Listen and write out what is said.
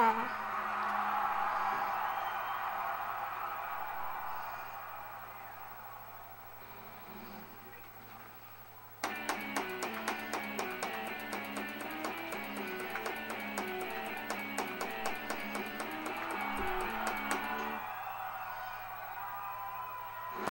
啊。